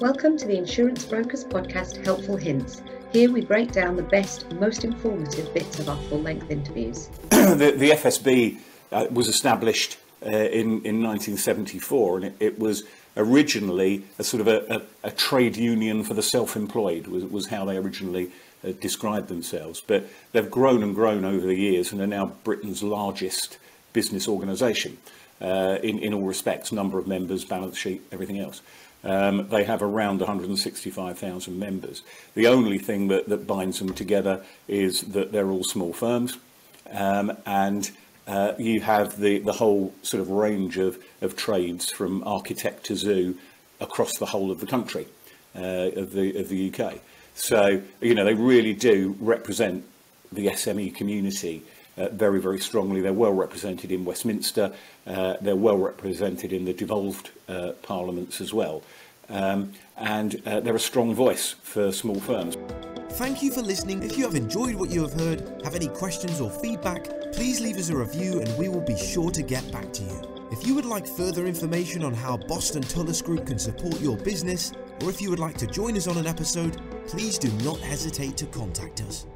Welcome to the Insurance Brokers Podcast Helpful Hints. Here we break down the best, most informative bits of our full length interviews. the, the FSB uh, was established uh, in, in 1974 and it, it was originally a sort of a, a, a trade union for the self-employed was, was how they originally uh, described themselves. But they've grown and grown over the years and are now Britain's largest business organisation uh, in, in all respects, number of members, balance sheet, everything else. Um, they have around 165,000 members. The only thing that, that binds them together is that they're all small firms um, and uh, you have the, the whole sort of range of, of trades from architect to zoo across the whole of the country uh, of, the, of the UK. So, you know, they really do represent the SME community uh, very, very strongly. They're well represented in Westminster. Uh, they're well represented in the devolved uh, parliaments as well. Um, and uh, they're a strong voice for small firms. Thank you for listening. If you have enjoyed what you have heard, have any questions or feedback, please leave us a review and we will be sure to get back to you. If you would like further information on how Boston Tullis Group can support your business, or if you would like to join us on an episode, please do not hesitate to contact us.